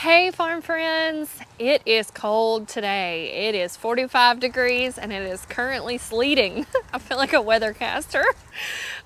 Hey farm friends, it is cold today. It is 45 degrees and it is currently sleeting. I feel like a weathercaster.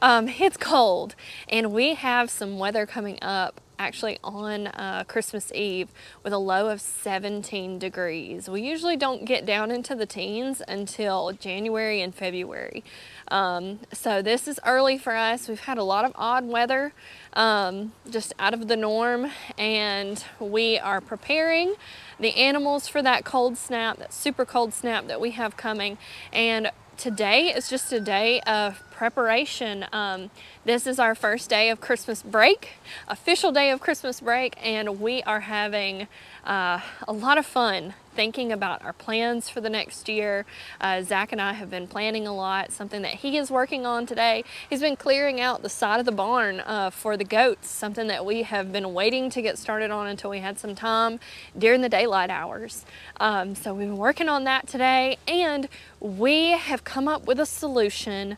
Um, it's cold and we have some weather coming up actually on uh, Christmas Eve with a low of 17 degrees. We usually don't get down into the teens until January and February. Um, so this is early for us. We've had a lot of odd weather, um, just out of the norm, and we are preparing the animals for that cold snap, that super cold snap that we have coming. And today is just a day of preparation. Um, this is our first day of Christmas break, official day of Christmas break, and we are having uh, a lot of fun thinking about our plans for the next year. Uh, Zach and I have been planning a lot, something that he is working on today. He's been clearing out the side of the barn uh, for the goats, something that we have been waiting to get started on until we had some time during the daylight hours. Um, so we've been working on that today and we have come up with a solution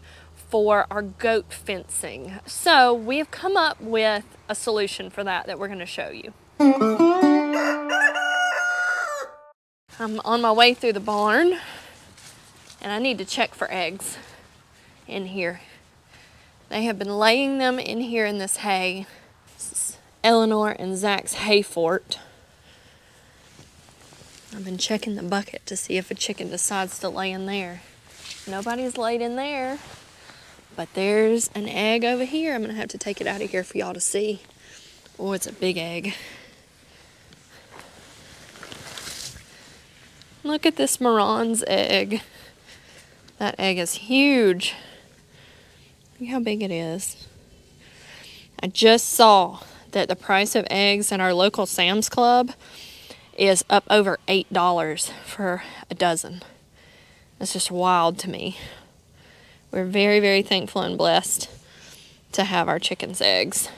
for our goat fencing. So we have come up with a solution for that that we're going to show you. I'm on my way through the barn and I need to check for eggs in here. They have been laying them in here in this hay. This is Eleanor and Zach's hay fort. I've been checking the bucket to see if a chicken decides to lay in there. Nobody's laid in there, but there's an egg over here. I'm gonna have to take it out of here for y'all to see. Oh, it's a big egg. Look at this Marans egg. That egg is huge. Look how big it is. I just saw that the price of eggs in our local Sam's Club is up over $8 for a dozen. That's just wild to me. We're very, very thankful and blessed to have our chickens' eggs.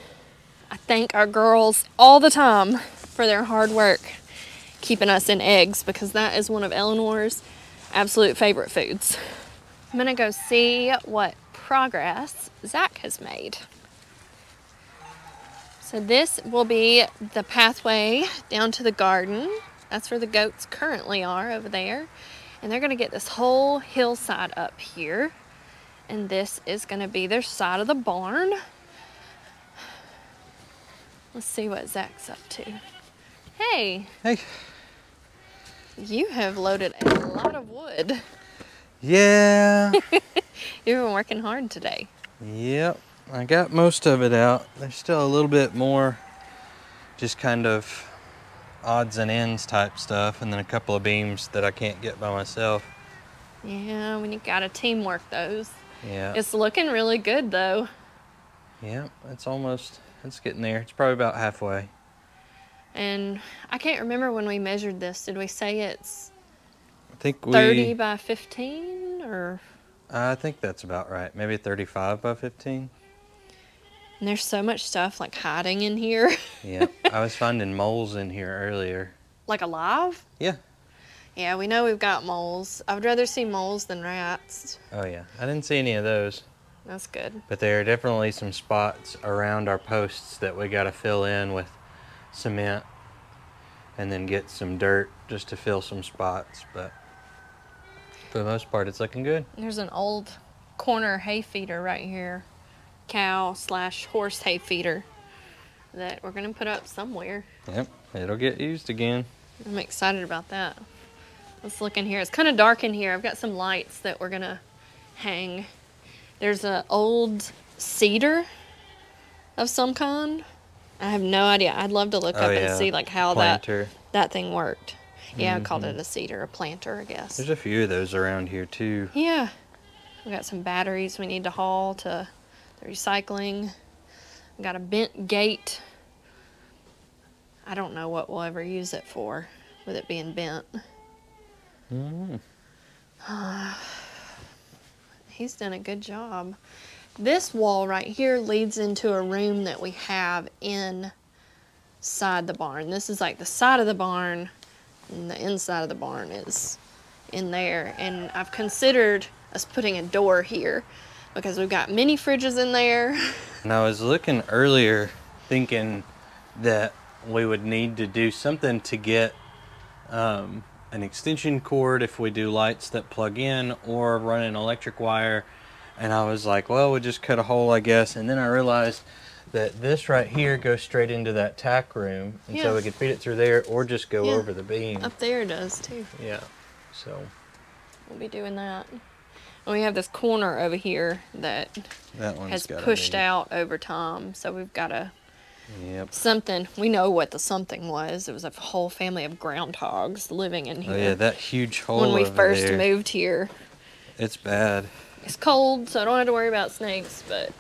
I thank our girls all the time for their hard work keeping us in eggs because that is one of Eleanor's absolute favorite foods. I'm gonna go see what progress Zach has made. So this will be the pathway down to the garden. That's where the goats currently are over there. And they're gonna get this whole hillside up here. And this is gonna be their side of the barn. Let's see what Zach's up to. Hey. Hey. You have loaded a lot of wood. Yeah. You've been working hard today. Yep. I got most of it out. There's still a little bit more just kind of odds and ends type stuff and then a couple of beams that I can't get by myself. Yeah, when you gotta teamwork those. Yeah. It's looking really good though. Yep, it's almost it's getting there. It's probably about halfway. And I can't remember when we measured this. Did we say it's I think we 30 by 15 or? I think that's about right. Maybe 35 by 15. And there's so much stuff like hiding in here. yeah, I was finding moles in here earlier. like alive? Yeah. Yeah, we know we've got moles. I would rather see moles than rats. Oh yeah. I didn't see any of those. That's good. But there are definitely some spots around our posts that we got to fill in with cement and then get some dirt just to fill some spots. But for the most part, it's looking good. There's an old corner hay feeder right here. Cow slash horse hay feeder that we're gonna put up somewhere. Yep, it'll get used again. I'm excited about that. Let's look in here. It's kind of dark in here. I've got some lights that we're gonna hang. There's an old cedar of some kind. I have no idea. I'd love to look Oh, up yeah. and see like how Planter. that that thing worked. Yeah, I called it a cedar, a planter, I guess. There's a few of those around here too. Yeah. We got some batteries we need to haul to the recycling. We got a bent gate. I don't know what we'll ever use it for with it being bent. Mm. He's done a good job. This wall right here leads into a room that we have inside the barn. This is like the side of the barn, and the inside of the barn is in there. And I've considered us putting a door here because we've got mini fridges in there. And I was looking earlier thinking that we would need to do something to get um, an extension cord if we do lights that plug in or run an electric wire. And I was like, well, we'll just cut a hole, I guess. And then I realized that this right here goes straight into that tack room. And Yeah. so we could feed it through there or just go Yeah. over the beam. Up there does too. Yeah. So We'll be doing that. And we have this corner over here that that one's has pushed be- out over time. So we've got a Yep. something. We know what the something was. It was a whole family of groundhogs living in here. Oh yeah, that huge hole when we first there, moved here. It's bad. It's cold, so I don't have to worry about snakes. But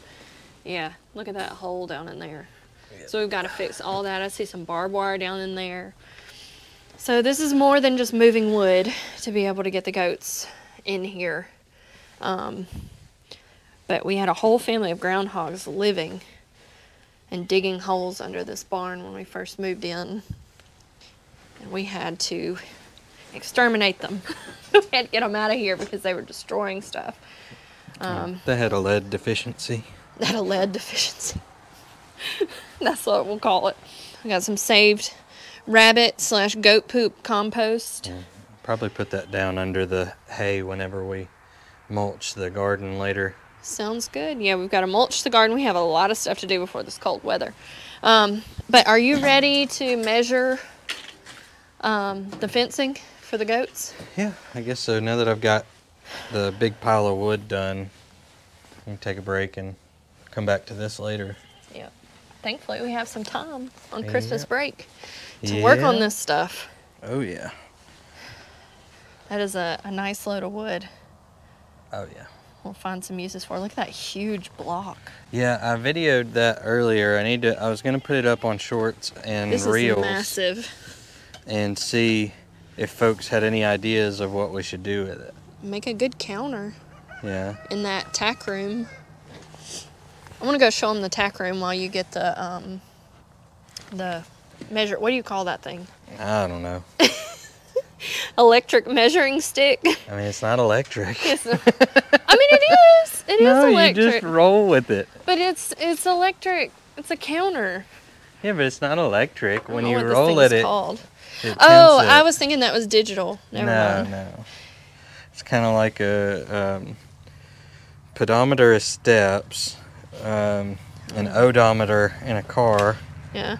yeah, look at that hole down in there. So we've got to fix all that. I see some barbed wire down in there. So this is more than just moving wood to be able to get the goats in here. Um, but we had a whole family of groundhogs living and digging holes under this barn when we first moved in. And we had to exterminate them. we had to get them out of here because they were destroying stuff. Um, They had a lead deficiency. They had a lead deficiency. That's what we'll call it. I got some saved rabbit slash goat poop compost. Probably put that down under the hay whenever we mulch the garden later. Sounds good. Yeah, we've got to mulch the garden. We have a lot of stuff to do before this cold weather. Um, but are you ready to measure um, the fencing for the goats? Yeah, I guess so. Now that I've got the big pile of wood done, we can take a break and come back to this later. Yeah. Thankfully, we have some time on Christmas break to work on this stuff. Oh yeah. That is a, a nice load of wood. Oh yeah. We'll find some uses for. Look at that huge block. Yeah, I videoed that earlier. I need to. I was gonna put it up on shorts and This reels is massive. and see if folks had any ideas of what we should do with it. Make a good counter Yeah. in that tack room. I want to go show them the tack room while you get the um, the measure. What do you call that thing? I don't know. Electric measuring stick. I mean, it's not electric. It's not- I mean, it is. It is no, you electric, just roll with it. but it's it's electric. It's a counter. Yeah, but it's not electric. When you roll at is it, called. it Oh, I was thinking that was digital. Never no, mind. no. It's kind of like a um, pedometer is steps, um, an odometer in a car, Yeah.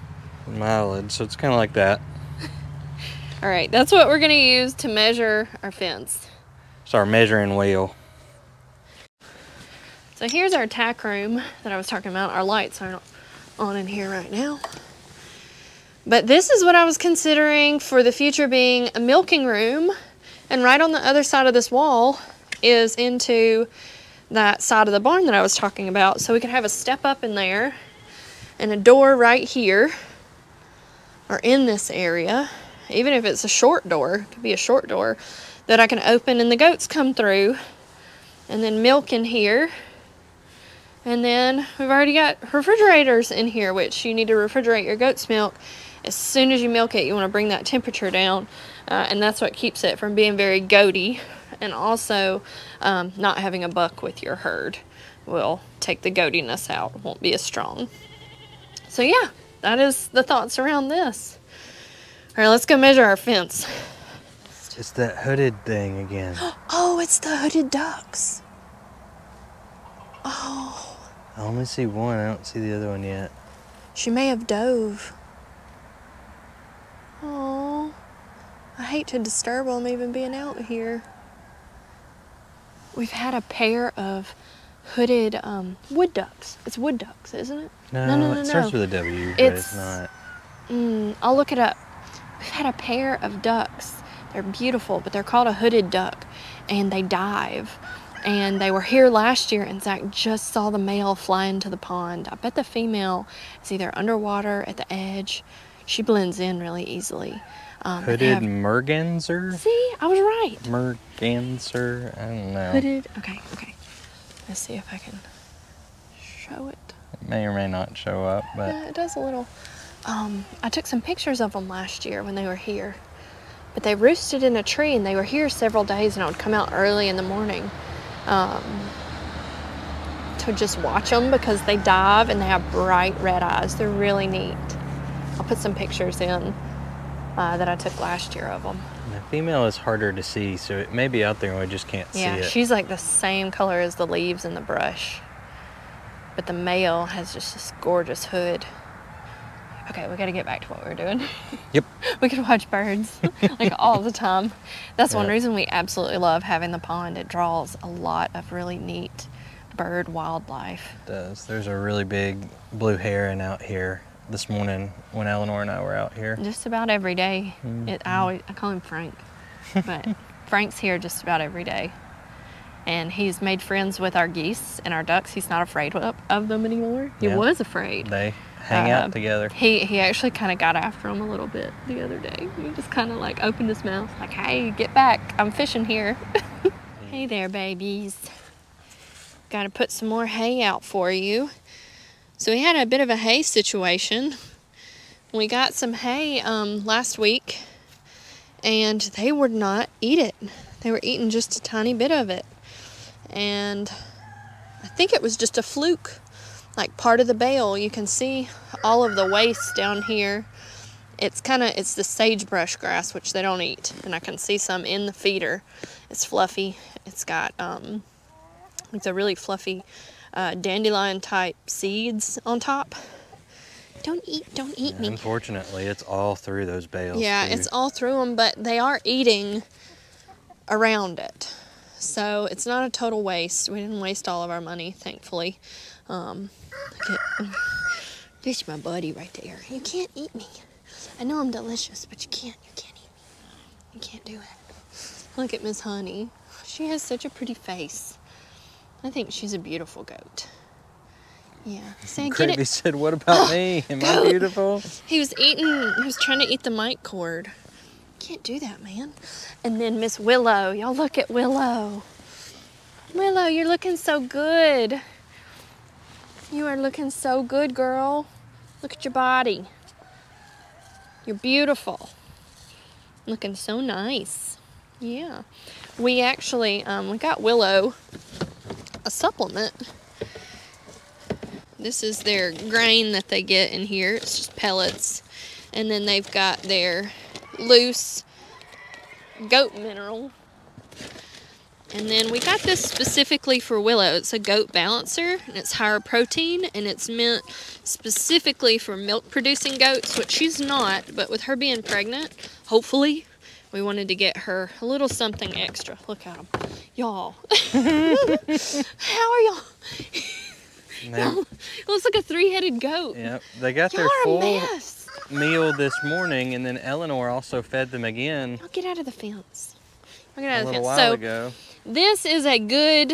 mileage. So it's kind of like that. All right, that's what we're gonna use to measure our fence. It's our measuring wheel. So here's our tack room that I was talking about. Our lights aren't on in here right now. But this is what I was considering for the future being a milking room. And right on the other side of this wall is into that side of the barn that I was talking about. So we could have a step up in there and a door right here or in this area. Even if it's a short door, could be a short door that I can open and the goats come through and then milk in here. And then we've already got refrigerators in here, which you need to refrigerate your goat's milk. As soon as you milk it, you want to bring that temperature down. Uh, and that's what keeps it from being very goaty. And also, um, not having a buck with your herd will take the goatiness out, won't be as strong. So, yeah, that is the thoughts around this. All right, let's go measure our fence. It's that hooded thing again. Oh, it's the hooded ducks. Oh. I only see one. I don't see the other one yet. She may have dove. Oh, I hate to disturb them even being out here. We've had a pair of hooded um, wood ducks. It's wood ducks, isn't it? No, No, no, no, it starts no. with a W, but It's- it's not. Mm, I'll look it up. We've had a pair of ducks. They're beautiful, but they're called a hooded duck, and they dive. And they were here last year, and Zach just saw the male fly into the pond. I bet the female is either underwater at the edge. She blends in really easily. Um, Hooded have- merganser? See, I was right. Merganser? I don't know. Hooded. Okay, okay. Let's see if I can show it. It may or may not show up, but Yeah, it does a little. Um, I took some pictures of them last year when they were here. But they roosted in a tree and they were here several days, and I would come out early in the morning um, to just watch them because they dive and they have bright red eyes. They're really neat. I'll put some pictures in uh, that I took last year of them. The female is harder to see, so it may be out there and we just can't Yeah, see it. Yeah, she's like the same color as the leaves and the brush. But the male has just this gorgeous hood. Okay, we gotta get back to what we were doing. Yep. we could watch birds like all the time. That's one reason we absolutely love having the pond. It draws a lot of really neat bird wildlife. It does. There's a really big blue heron out here this morning when Eleanor and I were out here. Just about every day. It, I, always, I call him Frank, but Frank's here just about every day. And he's made friends with our geese and our ducks. He's not afraid of, of them anymore. He Yeah. was afraid. They hang Um, out together. He he actually kind of got after him a little bit the other day. He just kind of like opened his mouth, like, "Hey, get back! I'm fishing here." hey there, babies. Got to put some more hay out for you. So we had a bit of a hay situation. We got some hay um, last week, and they would not eat it. They were eating just a tiny bit of it, and I think it was just a fluke like part of the bale. You can see all of the waste down here. It's kind of it's the sagebrush grass which they don't eat and i can see some in the feeder. It's fluffy. It's got um it's a really fluffy uh, dandelion type seeds on top don't eat don't eat me Unfortunately, it's all through those bales. yeah, too. it's all through them, but they are eating around it. So it's not a total waste. We didn't waste all of our money, thankfully. Um, look at, there's my buddy right there. You can't eat me. I know I'm delicious, but you can't. You can't eat me. You can't do it. Look at Miss Honey. She has such a pretty face. I think she's a beautiful goat. Yeah. Say, get Gravy it. said, "What about me? Am I beautiful?" He was eating, he was trying to eat the mic cord. Can't do that, man. And then Miss Willow, y'all look at Willow. Willow, you're looking so good. You are looking so good, girl. Look at your body. You're beautiful. Looking so nice. Yeah. We actually, um, we got Willow a supplement. This is their grain that they get in here. It's just pellets. And then they've got their loose goat mineral. And then we got this specifically for Willow. It's a goat balancer and it's higher protein and it's meant specifically for milk producing goats, which she's not, but with her being pregnant, hopefully, we wanted to get her a little something extra. Look at them. Y'all. How are y'all? It looks like a three headed goat. Yep, they got their full meal this morning, and then Eleanor also fed them again I'll get out of the fence. I'll get out a of the fence. while so ago. this is a good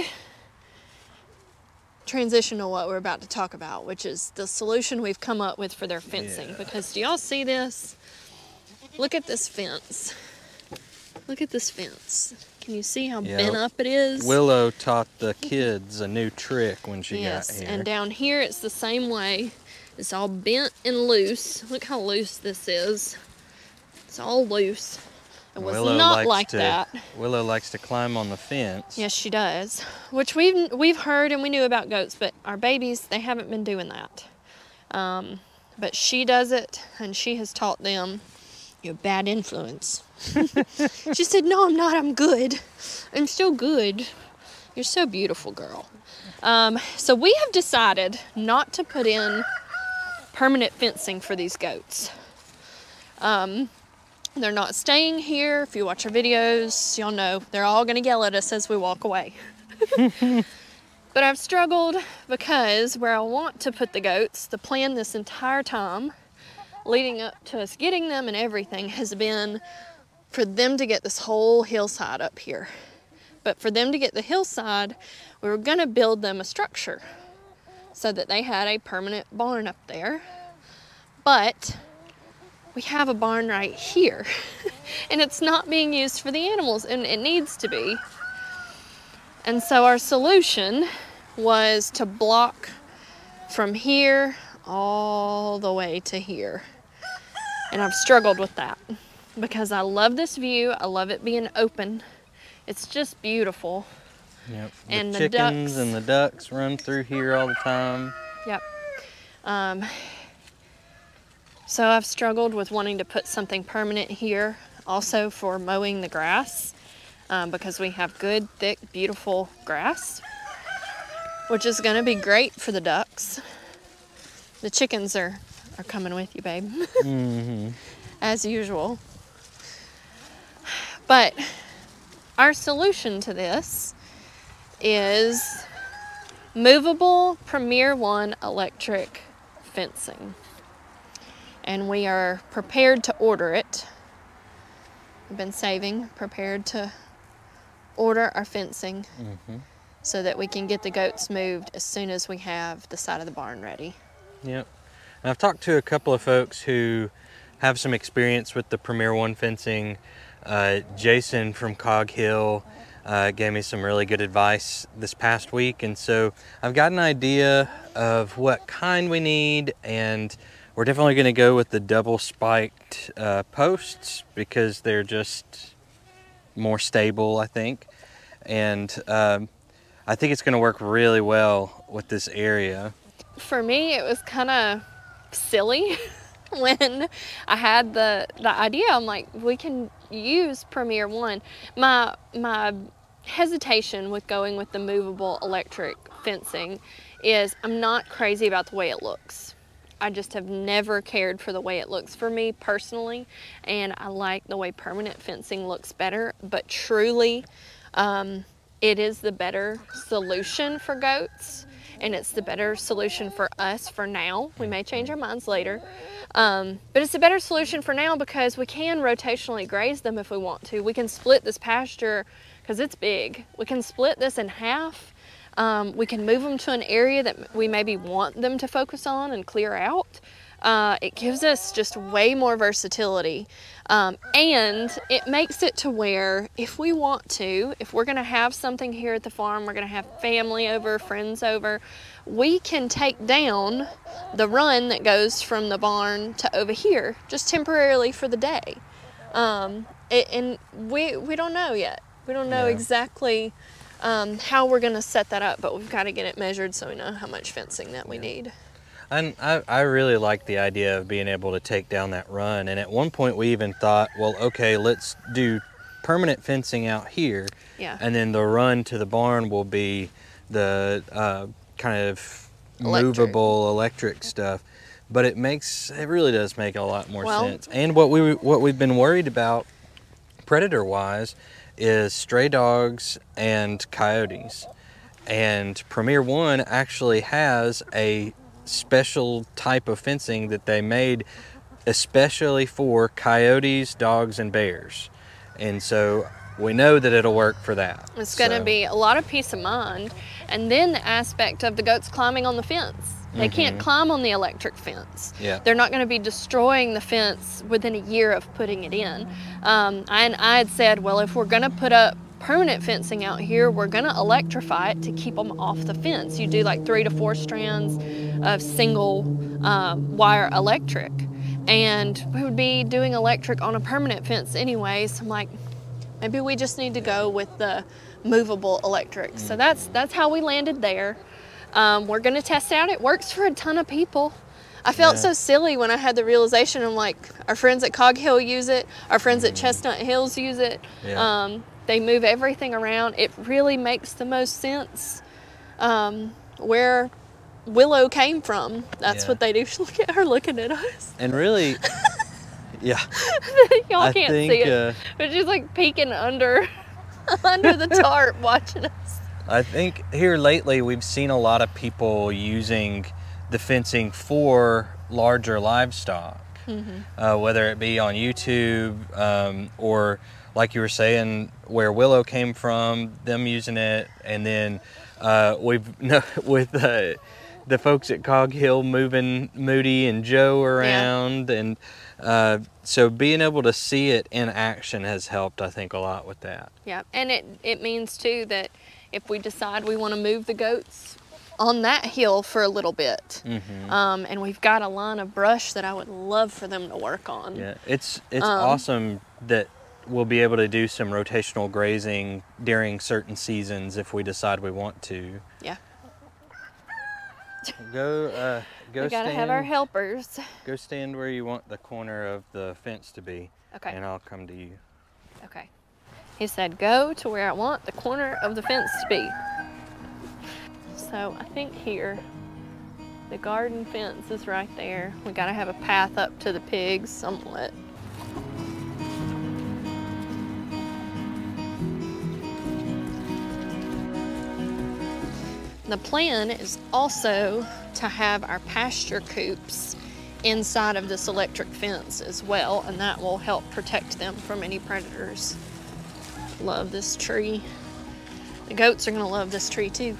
transition to what we're about to talk about, which is the solution we've come up with for their fencing. Yeah. Because do y'all see this? Look at this fence. Look at this fence. Can you see how Yeah. bent up it is? Willow taught the kids a new trick when she yes, got here. and down here it's the same way. It's all bent and loose. Look how loose this is. It's all loose. It was Willow not like to, that. Willow likes to climb on the fence. Yes, she does. Which we've we've heard and we knew about goats, but our babies they haven't been doing that. Um, but she does it, and she has taught them. You're a bad influence. she said, "No, I'm not. I'm good. I'm still good. You're so beautiful, girl." Um, so we have decided not to put in permanent fencing for these goats. Um, they're not staying here. If you watch our videos, y'all know they're all going to yell at us as we walk away. but I've struggled because where I want to put the goats, the plan this entire time, leading up to us getting them and everything, has been for them to get this whole hillside up here. But for them to get the hillside, we were going to build them a structure so that they had a permanent barn up there. But we have a barn right here and it's not being used for the animals and it needs to be. And so our solution was to block from here all the way to here. And I've struggled with that because I love this view. I love it being open. It's just beautiful. Yep. And the the chickens ducks. and the ducks run through here all the time. Yep. Um, So I've struggled with wanting to put something permanent here also for mowing the grass um, because we have good, thick, beautiful grass, which is going to be great for the ducks. The chickens are, are coming with you, babe, Mm-hmm. as usual. But our solution to this is movable Premier One electric fencing. And we are prepared to order it. We've been saving, prepared to order our fencing Mm-hmm. so that we can get the goats moved as soon as we have the side of the barn ready. Yep. And I've talked to a couple of folks who have some experience with the Premier One fencing. Uh, Jason from Cog Hill uh, gave me some really good advice this past week, and so I've got an idea of what kind we need, and we're definitely going to go with the double spiked uh, posts because they're just more stable, I think, and um, I think it's going to work really well with this area. For me, it was kind of silly when I had the the idea. I'm like, we can use Premier One. My my hesitation with going with the movable electric fencing is I'm not crazy about the way it looks. I just have never cared for the way it looks for me personally, and I like the way permanent fencing looks better. But truly, um, it is the better solution for goats, and it's the better solution for us for now. We may change our minds later, um, but it's a better solution for now because we can rotationally graze them if we want to. We can split this pasture because it's big. We can split this in half. Um, we can move them to an area that we maybe want them to focus on and clear out. Uh, it gives us just way more versatility. Um, and it makes it to where if we want to, if we're going to have something here at the farm, we're going to have family over, friends over, we can take down the run that goes from the barn to over here just temporarily for the day. Um, it, and we, we don't know yet. We don't know Yeah. exactly um, how we're going to set that up, but we've got to get it measured so we know how much fencing that we need. And I, I really like the idea of being able to take down that run. And at one point, we even thought, well, okay, let's do permanent fencing out here, Yeah. and then the run to the barn will be the uh, kind of Electric. movable electric stuff. But it makes it really does make a lot more Well- sense. And what we what we've been worried about, predator wise, is stray dogs and coyotes. And Premier One actually has a special type of fencing that they made especially for coyotes, dogs, and bears. And so we know that it'll work for that. It's going to So, be a lot of peace of mind. And then the aspect of the goats climbing on the fence. They can't climb on the electric fence. Mm-hmm. Yeah. They're not going to be destroying the fence within a year of putting it in. Um, and I had said, well, if we're going to put up permanent fencing out here, we're going to electrify it to keep them off the fence. You do like three to four strands of single um, wire electric. And we would be doing electric on a permanent fence anyway. So I'm like, maybe we just need to go with the movable electric. So that's that's how we landed there. Um, we're gonna test out. It works for a ton of people. I felt Yeah. so silly when I had the realization. I'm like, our friends at Cog Hill use it. Our friends at Chestnut Hills use it. Yeah. Um, they move everything around. It really makes the most sense. Um, where Willow came from. That's Yeah. what they do. Look at her looking at us. And really, yeah, Y'all I can't think see it, uh, but she's like peeking under under the tarp watching us. I think here lately we've seen a lot of people using the fencing for larger livestock, uh, whether it be on YouTube um, or, like you were saying, where Willow came from, them using it, and then uh, we've no, with uh, the folks at Cog Hill moving Moody and Joe around, and uh, so being able to see it in action has helped, I think, a lot with that. Yeah, and it it means too that if we decide we want to move the goats on that hill for a little bit, Mm-hmm. um, and we've got a line of brush that I would love for them to work on. Yeah, it's it's Um, awesome that we'll be able to do some rotational grazing during certain seasons if we decide we want to. Yeah. Go uh, Go we gotta stand, have our helpers. Go stand where you want the corner of the fence to be, Okay. and I'll come to you. Okay. He said, go to where I want the corner of the fence to be. So I think here, the garden fence is right there. We gotta have a path up to the pigs somewhat. The plan is also to have our pasture coops inside of this electric fence as well, and that will help protect them from any predators. Love this tree. The goats are gonna love this tree too.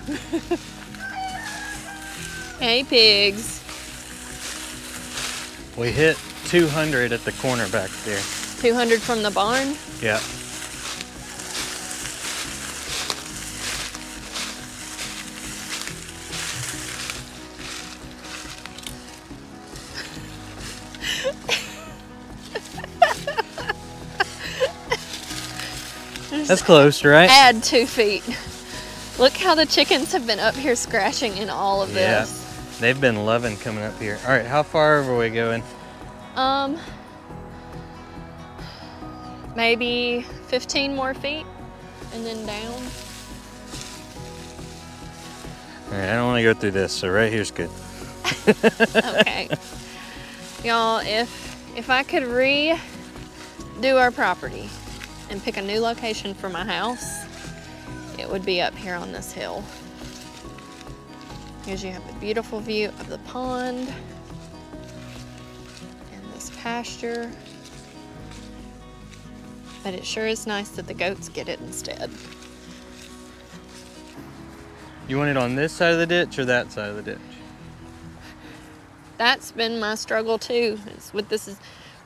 hey, pigs. We hit 200 at the corner back there. 200 from the barn. Yeah. That's close, right? Add two feet. Look how the chickens have been up here scratching in all of Yeah. this. They've been loving coming up here. All right, how far are we going? Um, maybe 15 more feet and then down. All right, I don't want to go through this, so right here's good. Okay. Y'all, if if I could redo our property and pick a new location for my house, it would be up here on this hill. Because you have a beautiful view of the pond and this pasture. But it sure is nice that the goats get it instead. You want it on this side of the ditch or that side of the ditch? That's been my struggle too, is with this is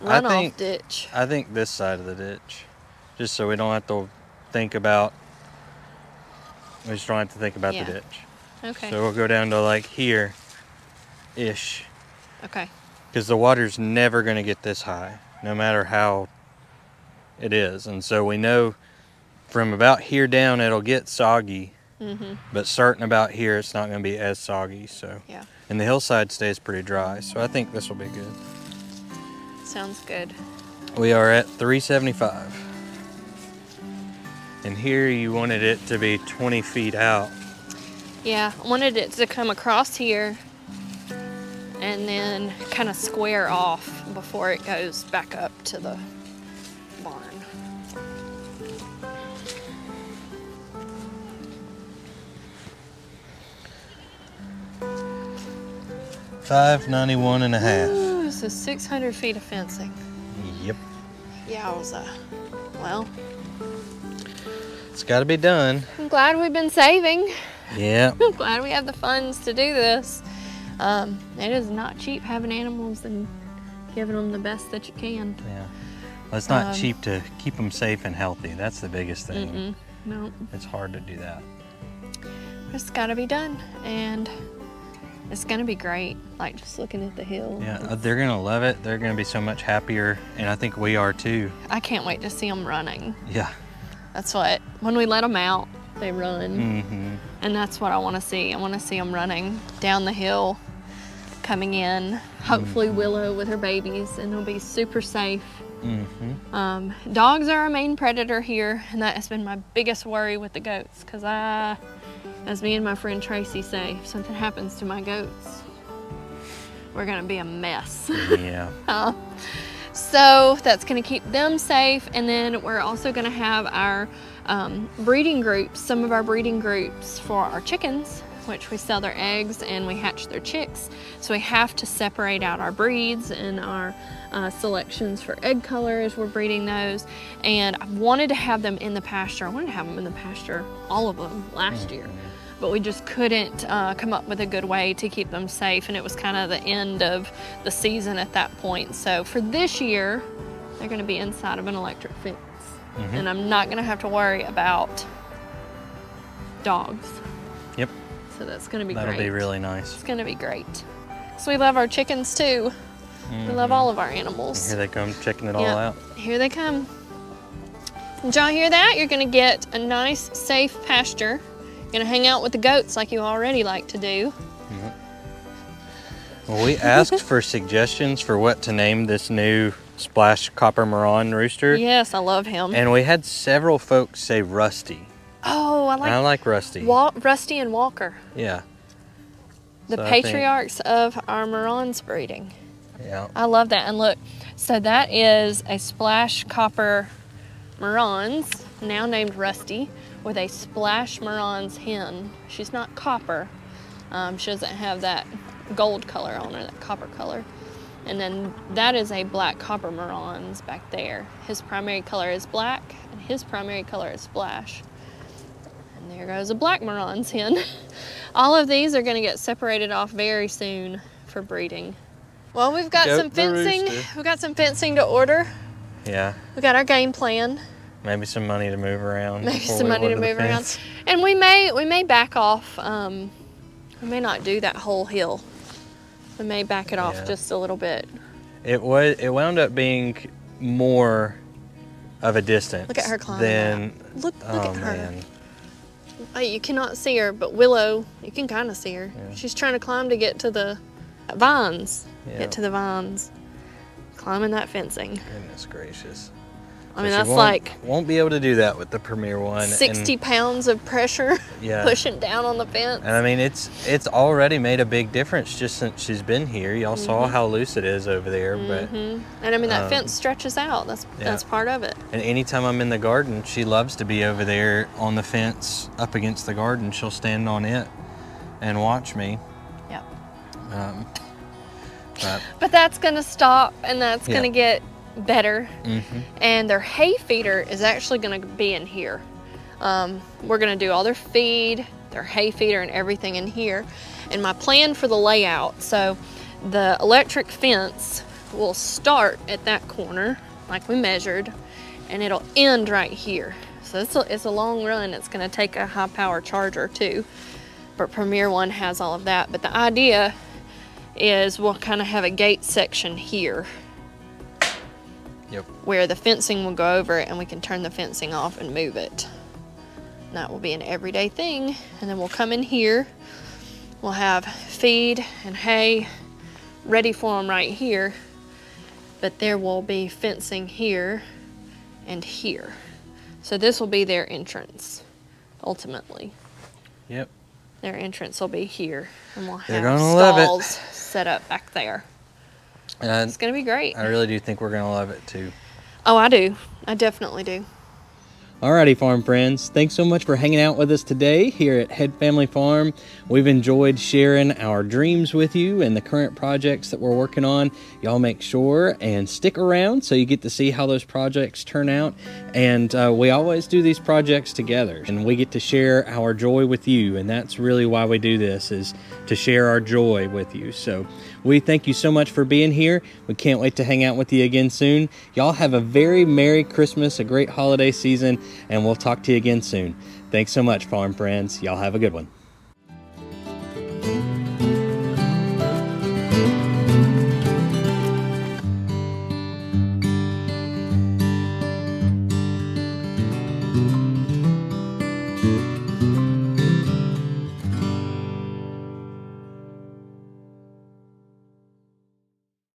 I think- ditch. I think this side of the ditch, just so we don't have to think about. We just don't have to think about Yeah. the ditch. Okay. So we'll go down to like here, ish, okay. because the water's never going to get this high, no matter how it is. And so we know from about here down it'll get soggy, Mm-hmm. but starting about here it's not going to be as soggy. So Yeah. and the hillside stays pretty dry. So I think this will be good. Sounds good. We are at 375. And here you wanted it to be 20 feet out. Yeah, I wanted it to come across here and then kind of square off before it goes back up to the barn. 591 and a half. Ooh, so 600 feet of fencing. Yep. Yowza. Uh, well, It's got to be done. I'm glad we've been saving. Yeah. I'm glad we have the funds to do this. Um, it is not cheap having animals and giving them the best that you can. Yeah. Well, it's not Um, cheap to keep them safe and healthy. That's the biggest thing. Mm-mm. No, It's hard to do that. it's got to be done, and it's gonna be great. Like just looking at the hill. Yeah, uh, they're going to love it. They're going to be so much happier. And I think we are too. I can't wait to see them running. Yeah. That's what when we let them out, they run, hmm and that's what I want to see. I want to see them running down the hill, coming in. Hopefully Willow with her babies, and they'll be super safe. hmm Um, dogs are our main predator here, and that has been my biggest worry with the goats. Cause I, as me and my friend Tracy say, if something happens to my goats, we're gonna be a mess. yeah. Uh, so that's going to keep them safe. And then we're also going to have our um, breeding groups, some of our breeding groups for our chickens, which we sell their eggs and we hatch their chicks. So we have to separate out our breeds and our uh, selections for egg color as we're breeding those. And I wanted to have them in the pasture. I wanted to have them in the pasture, all of them, last year but we just couldn't uh, come up with a good way to keep them safe and it was kind of the end of the season at that point so for this year they're going to be inside of an electric fence and i'm not going to have to worry about dogs Yep. so that's going to be That'll great be really nice. it's going to be great so we love our chickens too we love all of our animals Here they come checking it all out. Here they come. Did y'all hear that? You're gonna get a nice, safe pasture. Gonna hang out with the goats like you already like to do. Well, we asked for suggestions for what to name this new Splash Copper Marans rooster. Yes, I love him. And we had several folks say Rusty. oh, I And like, I like Rusty. Rusty and Walker, Yeah. the So patriarchs of our Marans breeding. Yeah. I love that. And look, so that is a splash copper Marans, now named Rusty, with a splash Marans hen. She's not copper. Um, she doesn't have that gold color on her, that copper color. And then that is a black copper Marans back there. His primary color is black, and his primary color is splash. And there goes a black Marans hen. All of these are going to get separated off very soon for breeding. Well, we've got Goat some fencing. We've got some fencing to order. Yeah. We got our game plan. Maybe some money to move around. Maybe some money to move around, and we may we may back off. Um, we may not do that whole hill. We may back it off Yeah. just a little bit. It was. It wound up being more of a distance. Look at her climbing Than, Look, look oh at her. man. Uh, you cannot see her, but Willow, you can kind of see her. Yeah. She's trying to climb to get to the vines. Yeah. Get to the vines. Climbing that fencing. Goodness gracious. I mean, that's won't- like won't be able to do that with the Premier one. and- 60 pounds of pressure Yeah. pushing down on the fence. And I mean, it's it's already made a big difference just since she's been here. Y'all saw Mm-hmm. how loose it is over there, but Mhm. And I mean, that um, fence stretches out. That's yeah. that's part of it. and anytime I'm in the garden, she loves to be over there on the fence up against the garden. She'll stand on it and watch me. Yep. Um, but But that's going to stop and that's Yeah. going to get better. mhm. And their hay feeder is actually going to be in here. Um, we're going to do all their feed, their hay feeder, and everything in here. And my plan for the layout so the electric fence will start at that corner, like we measured, and it'll end right here. So it's a, it's a long run. It's going to take a high power charger too. But Premier One has all of that. But the idea is we'll kind of have a gate section here Yep. where the fencing will go over it and we can turn the fencing off and move it. And that will be an everyday thing. And then we'll come in here. We'll have feed and hay ready for them right here. But there will be fencing here and here. So this will be their entrance, ultimately. Yep. Their entrance will be here. And we'll They're have gonna love it. stalls set up back there. And It's going to be great. I really do think we're gonna love it too. Oh, I do. I definitely do. Alrighty, farm friends. Thanks so much for hanging out with us today here at Head Family Farm. We've enjoyed sharing our dreams with you and the current projects that we're working on. Y'all make sure and stick around so you get to see how those projects turn out. And uh, we always do these projects together, and we get to share our joy with you. And that's really why we do this is to share our joy with you. So we thank you so much for being here. We can't wait to hang out with you again soon. Y'all have a very Merry Christmas, a great holiday season, and we'll talk to you again soon. Thanks so much, farm friends. Y'all have a good one.